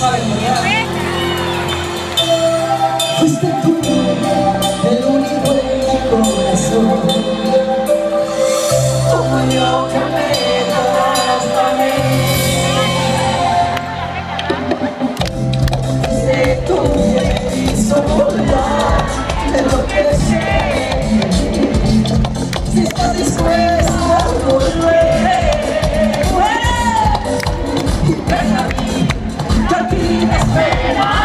哎。Y